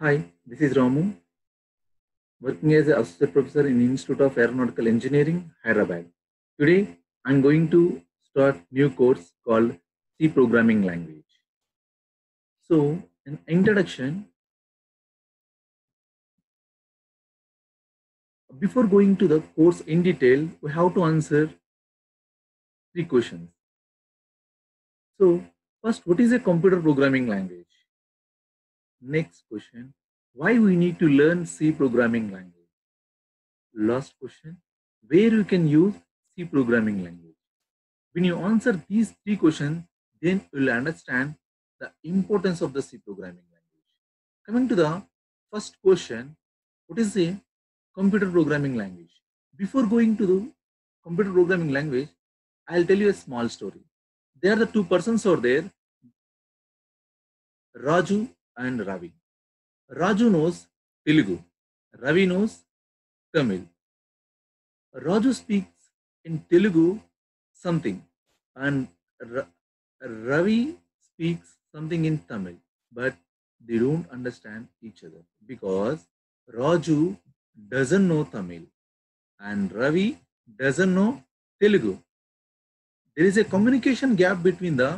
Hi, this is Ramu, working as an associate professor in Institute of Aeronautical Engineering, Hyderabad. Today, I'm going to start new course called C Programming Language. So, an introduction. Before going to the course in detail, we have to answer three questions. So, first, what is a computer programming language? Next question, why we need to learn C programming language? Last question, where you can use C programming language? When you answer these three questions, then you will understand the importance of the C programming language. Coming to the first question, what is a computer programming language? Before going to the computer programming language, I'll tell you a small story. There are the two persons over there, Raju and Ravi. Raju knows Telugu. Ravi knows Tamil. Raju speaks in Telugu something and Ra- Ravi speaks something in Tamil, but they don't understand each other because Raju doesn't know Tamil and Ravi doesn't know Telugu. There is a communication gap between the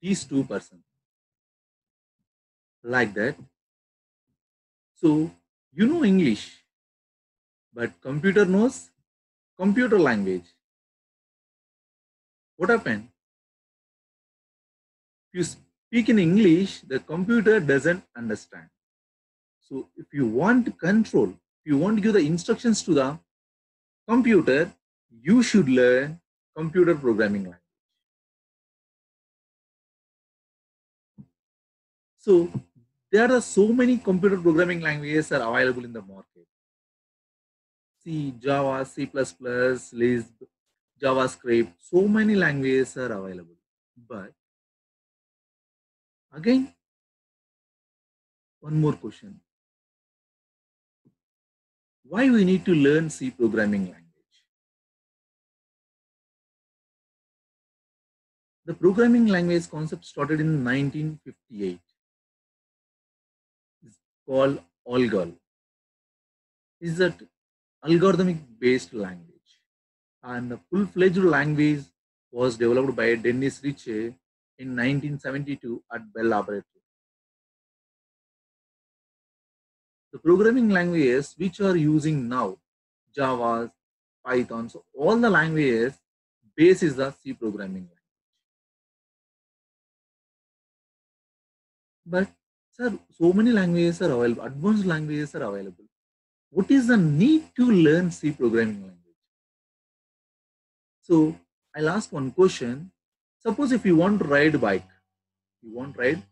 these two persons like that. So you know English, but computer knows computer language. What happened? You speak in English, the computer doesn't understand. So if you want to control, if you want to give the instructions to the computer, you should learn computer programming language. So there are so many computer programming languages are available in the market. C, Java, C++, Lisp, JavaScript, so many languages are available. But again, one more question. Why we need to learn C programming language? The programming language concept started in 1958 called ALGOL. Is that algorithmic based language. And the full-fledged language was developed by Dennis Ritchie in 1972 at Bell Laboratory. The programming languages which are using now, Java, Python, so all the languages base is the C programming language. But Sir, so many languages are available, advanced languages are available. What is the need to learn C programming language? So I'll ask one question. Suppose if you want to ride bike, you want to ride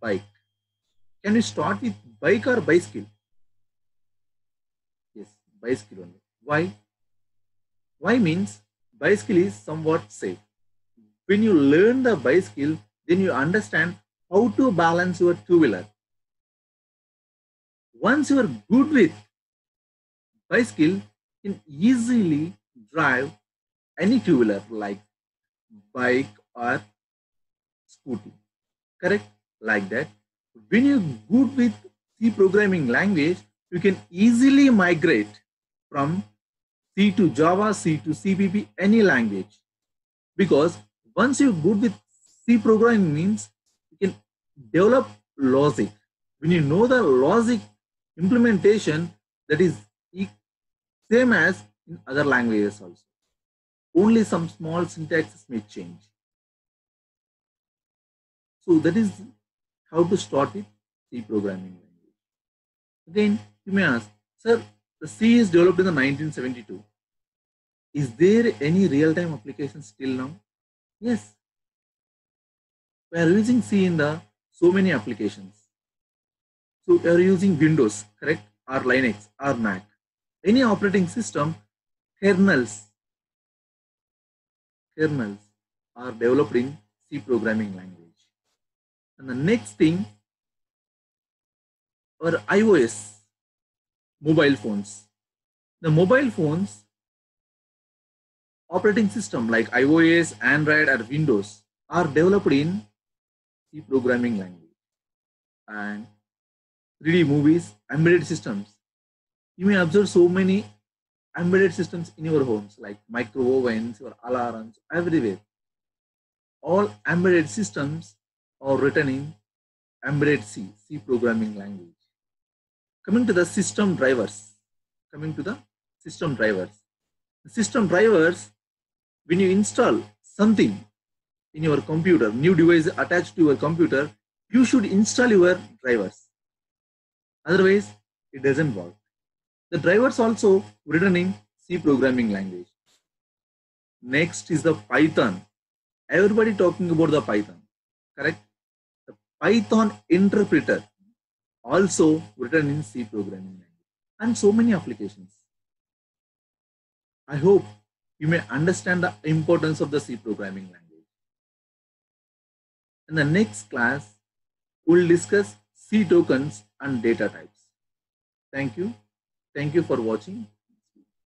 bike. Can you start with bike or bicycle? Yes, bicycle only. Why? Why means bicycle is somewhat safe. When you learn the bicycle, then you understand how to balance your two wheeler. Once you are good with bicycle, you can easily drive any two wheeler like bike or scooty. Correct? Like that. When you're good with C programming language, you can easily migrate from C to Java, C to CPP, any language. Because once you're good with C programming means develop logic. When you know the logic implementation, that is same as in other languages also. Only some small syntaxes may change. So that is how to start with C programming language. Again, you may ask, sir, the C is developed in the 1972. Is there any real-time application still now? Yes, we are using C in the so many applications. So you are using Windows, correct? Or Linux or Mac. Any operating system, kernels, kernels are developed in C programming language. And the next thing, our iOS, mobile phones. The mobile phones operating system like iOS, Android, or Windows are developed in Programming language. And 3D movies, embedded systems. You may observe so many embedded systems in your homes like micro ovens or alarms everywhere. All embedded systems are written in embedded C, C programming language. Coming to the system drivers. Coming to the system drivers. System drivers, when you install something in your computer, new device attached to your computer, you should install your drivers. Otherwise, it doesn't work. The drivers also written in C programming language. Next is the Python. Everybody talking about the Python, correct? The Python interpreter also written in C programming language and so many applications. I hope you may understand the importance of the C programming language. In the next class, we'll discuss C tokens and data types. Thank you. Thank you for watching.